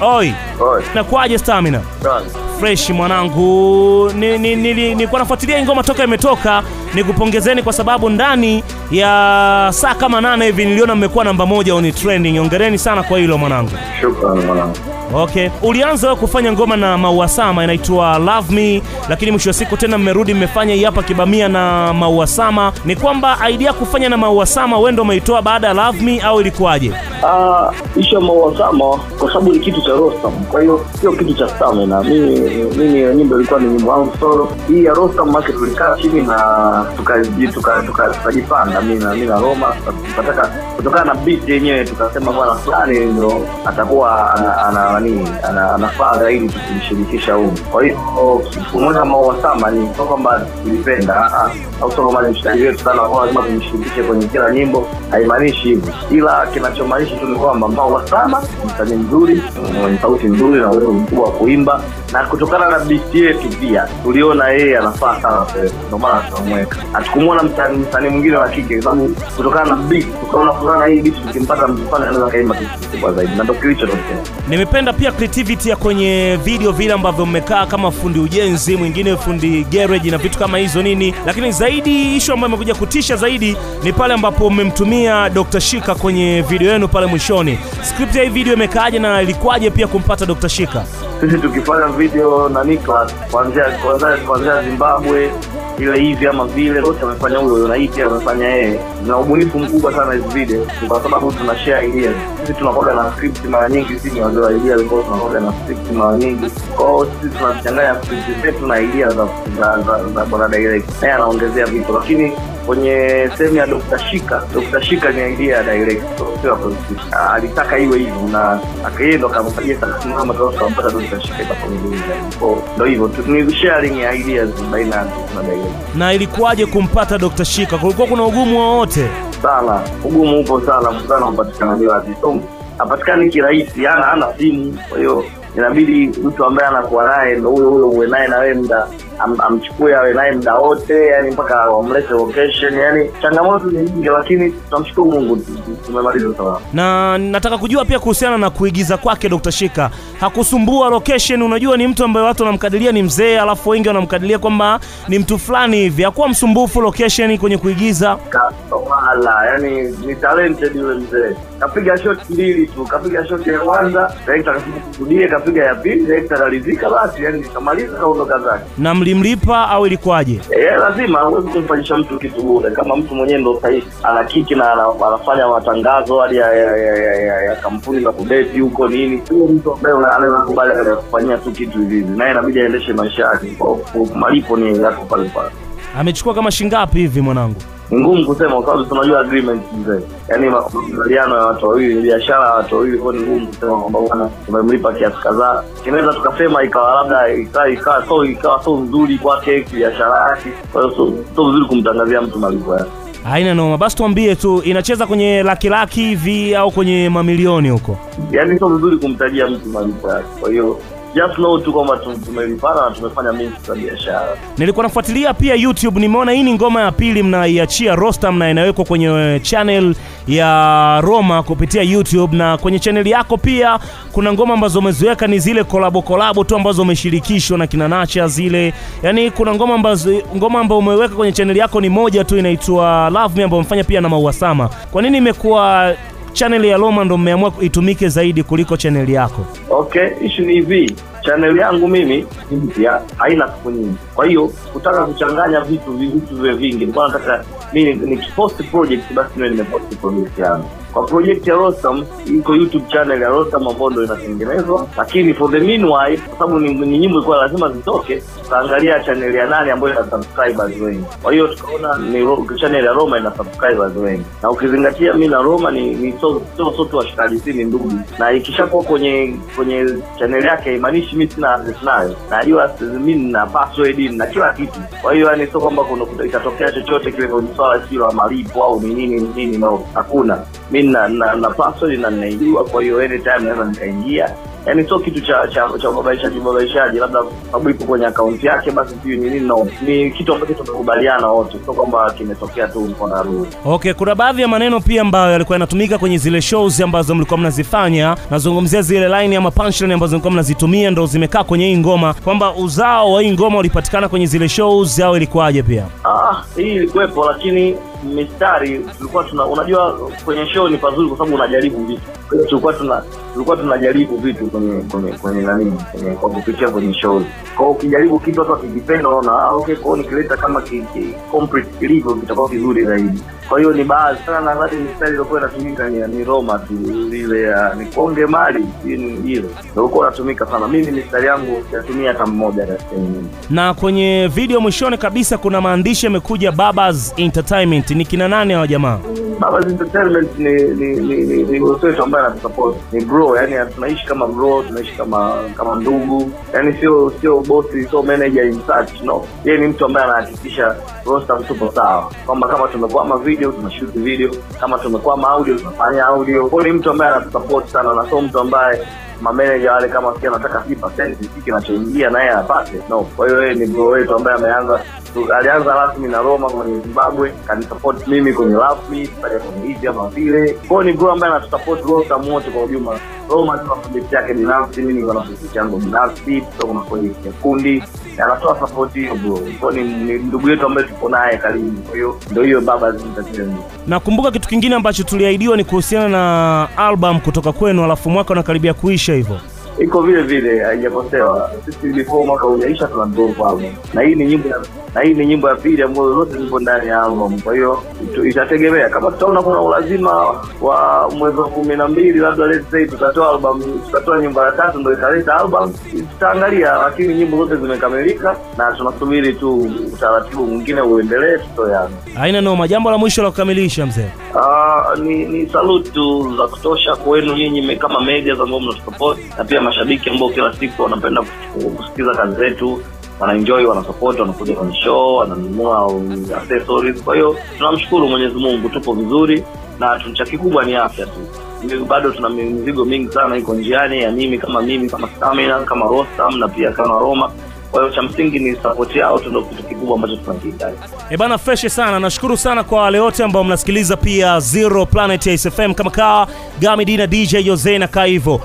Oi, Oi, nakwaje Stamina? Fresh mwanangu, ni, ni, ni, ni, nilikuwa nafuatilia ngoma toka imetoka. Nikupongezeni kwa sababu ndani ya saa kama nane hivi niliona mmekuwa namba moja on trending. Hongereni sana kwa hilo mwanangu. Shukrani mwanangu. Okay, ulianza kufanya ngoma na Maua Sama inaitwa Love Me, lakini mwisho wa siku tena mmerudi mmefanya hii hapa Kibamia na Maua Sama. Ni kwamba idea kufanya na Maua Sama wewe ndio umeitoa baada ya Love Me au ilikuwaje? Ah, isha mawasama kwa sababu ni kitu cha Rostam, kwa hiyo sio kitu cha Stamina. Mimi mimi nyimbo ilikuwa ni nyimbo yangu solo. Hii ya Rostam make tulikaa chini na tukajipanga tuka- tuka- tuka, mimi na mimi na Roma tukataka kutokana na beat yenyewe tukasema bwana fulani ndio atakuwa ana ana ana, anafaa zaidi tukimshirikisha huu. Kwa hiyo kumweka mawasama ni sio kwamba tulipenda ah, au sio kwamba mshikaji wetu sana kwa lazima tumshirikishe kwenye kila nyimbo, haimaanishi hivyo, ila kinachomaanisha tu ni kwamba Maua msanii mzuri mwenye sauti nzuri na uwezo mkubwa wa kuimba, na kutokana na beat yetu pia tuliona yeye anafaa sana ndio maana tunamweka. Hatukumwona msanii mwingine wa kike, sababu kutokana na beat tukaona kutokana na hii beat tukimpata mtu fulani anaweza kaimba kitu kikubwa zaidi, na ndio kilichotokea. Nimependa pia creativity ya kwenye video vile ambavyo mmekaa kama fundi ujenzi, mwingine fundi garage na vitu kama hizo nini, lakini zaidi ishu ambayo imekuja kutisha zaidi ni pale ambapo mmemtumia Dr. Shika kwenye video yenu pale mwishoni. Script ya hii video imekaaje na ilikuwaje pia kumpata Dr. Shika? sisi tukifanya video na Nicholas kuanzia Zimbabwe ile hivi ama vile wote wamefanya huyo na hii pia amefanya yeye. Na ubunifu mkubwa sana hizi video kwa sababu tuna share ideas. Sisi tunakoga na script mara nyingi, sisi ni wazee wa ideas, kwa tunakoga na script mara nyingi. Kwa hiyo sisi tunachanganya script zetu na ideas za za za, za bwana direct. naye anaongezea vitu lakini kwenye sehemu ya Dr. Shika, Dr. Shika ni idea ya director, sio producer. Ah, Alitaka iwe hivyo na akaenda ndo akamfanyia sana kama tukampata Dr. Shika nzuri. Kwa hiyo Ndio hivyo ni sharing ya ideas baina na direct. Na ilikuwaje kumpata Dr. Shika? Kulikuwa kuna ugumu wowote? sana ugumu upo sana sana upatikanaji wake so hapatikani kirahisi ana ana simu kwa hiyo inabidi mtu ambaye anakuwa naye ndio huyo huyo uwe naye na wewe mda am, amchukue awe naye muda wote yani mpaka wamlete location yani changamoto ni nyingi lakini tunamshukuru mungu tu- tu- tumemaliza salama na nataka kujua pia kuhusiana na kuigiza kwake Dr. Shika. Hakusumbua location? Unajua ni mtu ambaye watu wanamkadiria ni mzee, alafu wengi wanamkadiria kwamba ni mtu fulani hivi. Hakuwa msumbufu location kwenye kuigiza? wala yani ni talented yule mzee kapiga shot mbili tu kapiga shot ya kwanza director akasema kurudie kapiga ya pili director akaridhika basi yani kamaliza kaondoka zake Na mlimlipa au ilikuwaje? Eh, lazima huwezi kumfanyisha mtu kitu bure kama mtu mwenyewe ndo sahihi ana kiki na anafanya matangazo hadi ya, ya, ya, ya, ya, ya kampuni za kudeti huko nini huyo mtu ambaye anaweza kubali kufanyia tu kitu hivi hivi naye inabidi aendeshe maisha yake malipo ni yako pale pale Amechukua kama shingapi hivi mwanangu? Ni ngumu kusema kwa sababu tunajua agreement mzee. Yaani ma- makubaliano ya watu wawili ni biashara ya watu wawili kwa ni ngumu kusema kwamba bwana tumemlipa kiasi kadhaa. Inaweza tukasema ikawa labda ikawa ikawa so ikawa so nzuri kwake biashara yake kwa hiyo so so vizuri kumtangazia mtu malipo yake. Haina noma, basi tuambie tu, inacheza kwenye laki laki hivi au kwenye mamilioni huko? yaani sio vizuri kumtajia mtu malipo yake kwa hiyo just know tu kwamba tumelipana na tumefanya mingi za biashara Nilikuwa nafuatilia pia YouTube, nimeona hii ni ngoma ya pili mnaiachia Rostam na inawekwa kwenye channel ya Roma kupitia YouTube, na kwenye channel yako pia kuna ngoma ambazo umeziweka ni zile kolabo kolabo tu ambazo umeshirikishwa na kina Nacha zile, yani kuna ngoma ambazo ngoma ambayo umeweka kwenye channel yako ni moja tu inaitwa Love Me ambayo umefanya pia na Maua Sama. Kwa nini imekuwa channel ya Roma ndo mmeamua itumike zaidi kuliko channel yako? okay ishu ni hivi. Channel yangu mimi mpya haina siku nyingi. Kwa hiyo kutaka kuchanganya vitu vi- vitu viwe vingi nilikuwa nataka mi nikipost project basi niwe nimepost project yangu kwa project ya Rostam iko YouTube channel ya Rostam ambayo ndo inatengenezwa, lakini for the meanwhile, kwa sababu ni, nyimbo ilikuwa lazima zitoke, tutaangalia channel ya nani ambayo ina subscribers wengi. Kwa hiyo tukaona ni channel ya Roma ina subscribers wengi, na ukizingatia mi na Roma ni, ni so, so, so tu washikaji, si ni ndugu, na ikishakuwa kwenye kwenye channel yake haimaanishi mi sina access nayo, najua mi nina password na kila kitu. Kwa hiyo yani sio kwamba kuna itatokea chochote kile kwenye swala sio la malipo au ni nini nini, no, hakuna. Mi na, na, na password na ninaijua, kwa hiyo anytime naweza nikaingia yani sio kitu cha cha cha ubabaishaji ubabaishaji labda sababu ipo kwenye akaunti yake basi sijui ni nini no ni kitu ambacho tumekubaliana wote sio kwamba kimetokea tu mko na rule. Okay, kuna baadhi ya maneno pia ambayo yalikuwa yanatumika kwenye zile shows ambazo mlikuwa mnazifanya. Nazungumzia zile line ama punchline ambazo mlikuwa mnazitumia ndio zimekaa kwenye hii ngoma, kwamba uzao wa hii ngoma ulipatikana kwenye zile shows au ilikuwaje pia? Ah, hii ilikuwepo lakini mistari tulikuwa tuna unajua kwenye show ni pazuri kwa sababu unajaribu vitu. Tulikuwa tuna tulikuwa tunajaribu vitu kwenye kwenye kwenye nani kwenye kwa kupitia kwenye show. Kwa hiyo ukijaribu kitu watu wakikipenda unaona ah, okay kwa hiyo nikileta kama ki, ki, complete kilivyo kitakuwa kizuri zaidi. Kwa hiyo ni baadhi sana nadhani mistari iliyokuwa inatumika ni, Roma tu ile ya ni konge mali ile. Ilikuwa inatumika sana. Mimi mistari yangu natumia hata mmoja. Na kwenye video mwishoni kabisa kuna maandishi yamekuja Babas Entertainment. Ni kina nani hawa jamaa? Babas Entertainment ni ni ni ni, ni wetu ambaye anatusupport. Ni bro, yani tunaishi kama bro, tunaishi kama kama ndugu. Yani sio sio boss, sio manager in such, no. Yeye ni mtu ambaye anahakikisha roster tupo sawa. Kwamba kama tumekwama video, tunashoot video. Kama tumekwama audio, tunafanya audio. Kwa ni mtu ambaye anatusupport sana na sio mtu ambaye mameneja wale kama anataka si percent hiki kinachoingia naye apate. No kwa hiyo yeye ni bro wetu ambaye ameanza alianza rasmi na Roma kwenye Zimbabwe kanisupport mimi kwenye rasmi pale kwenye hizi ama vile. Kwa ni bro ambaye anatusupport roster wote kwa ujuma Roma tuna project yake binafsi mimi niko na project yangu binafsi tuko na ya kundi anatoa sapoti hiyo. Bro ni, ni ndugu yetu ambaye tuko naye karibu. Kwa hiyo ndio hiyo baba Nakumbuka kitu kingine ambacho tuliahidiwa ni kuhusiana na album kutoka kwenu, alafu mwaka unakaribia kuisha hivyo. Iko vile vile haijapotewa sisi ilikuwa mwaka hujaisha tuna kwa album na hii ni nyimbo ya na hii ni nyimbo ya pili ambayo zote zipo ndani ya album kwa hiyo itategemea kama tutaona kuna ulazima wa mwezi wa kumi na mbili labda let's say tutatoa album tutatoa nyimbo ya tatu ndio italeta album tutaangalia lakini nyimbo zote zimekamilika na tunasubiri tu utaratibu mwingine uendelee tutoyana. Haina noma. Jambo la mwisho la kukamilisha mzee. Ah, ni ni salute tu za kutosha kwenu nyinyi kama media ambao mnatusupport na pia mashabiki ambao kila siku wanapenda kus- kusikiza kazi zetu wanaenjoy wanasupport wanakuja kwenye show wananunua accessories kwa hiyo tunamshukuru mwenyezi mungu tupo vizuri na cha kikubwa ni afya tu. Bado tuna mizigo mingi sana iko njiani ya mimi kama mimi kama stamina kama rostam na pia kama roma kwa hiyo cha msingi ni support yao tu kitu kikubwa ambacho tunakihitaji. E bana, fresh sana. Nashukuru sana kwa wale wote ambao mnasikiliza pia Zero Planet ya SFM kama kaa Gamidi na DJ Jose na kaa hivyo.